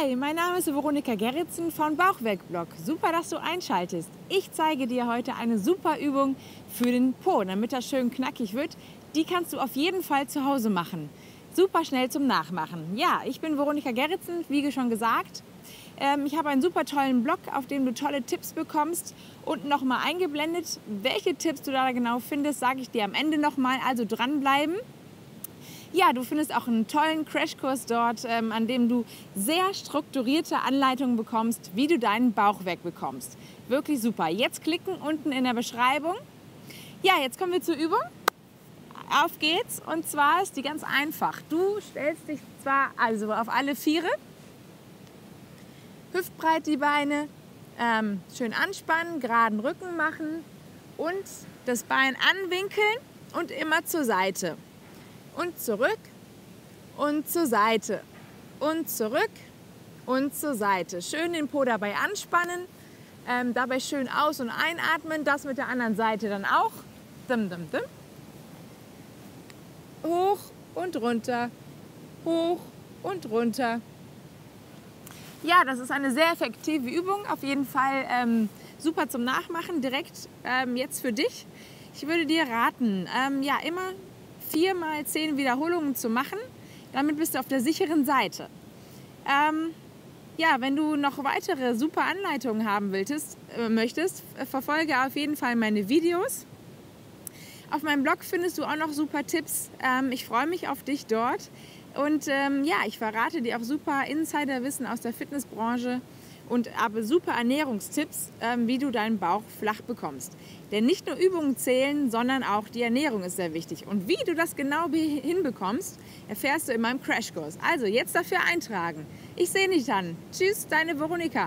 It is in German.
Hi, mein Name ist Veronika Gerritsen von Bauchwerkblog. Super, dass du einschaltest. Ich zeige dir heute eine super Übung für den Po, damit er schön knackig wird. Die kannst du auf jeden Fall zu Hause machen. Super schnell zum Nachmachen. Ja, ich bin Veronika Gerritsen, wie schon gesagt. Ähm, ich habe einen super tollen Blog, auf dem du tolle Tipps bekommst. Und nochmal eingeblendet, welche Tipps du da genau findest, sage ich dir am Ende nochmal. Also dranbleiben. Ja, du findest auch einen tollen Crashkurs dort, ähm, an dem du sehr strukturierte Anleitungen bekommst, wie du deinen Bauch wegbekommst. Wirklich super. Jetzt klicken unten in der Beschreibung. Ja, jetzt kommen wir zur Übung. Auf geht's. Und zwar ist die ganz einfach. Du stellst dich zwar also auf alle Viere, hüftbreit die Beine, ähm, schön anspannen, geraden Rücken machen und das Bein anwinkeln und immer zur Seite und zurück und zur Seite und zurück und zur Seite. Schön den Po dabei anspannen, ähm, dabei schön aus- und einatmen, das mit der anderen Seite dann auch. Dim, dim, dim. Hoch und runter, hoch und runter. Ja, das ist eine sehr effektive Übung, auf jeden Fall ähm, super zum Nachmachen, direkt ähm, jetzt für dich. Ich würde dir raten, ähm, ja, immer vier mal zehn Wiederholungen zu machen. Damit bist du auf der sicheren Seite. Ähm, ja, wenn du noch weitere super Anleitungen haben willst, äh, möchtest, verfolge auf jeden Fall meine Videos. Auf meinem Blog findest du auch noch super Tipps. Ähm, ich freue mich auf dich dort. Und ähm, ja, ich verrate dir auch super Insiderwissen aus der Fitnessbranche und habe super Ernährungstipps, ähm, wie du deinen Bauch flach bekommst. Denn nicht nur Übungen zählen, sondern auch die Ernährung ist sehr wichtig. Und wie du das genau hinbekommst, erfährst du in meinem Crashkurs. Also jetzt dafür eintragen. Ich sehe dich dann. Tschüss, deine Veronika.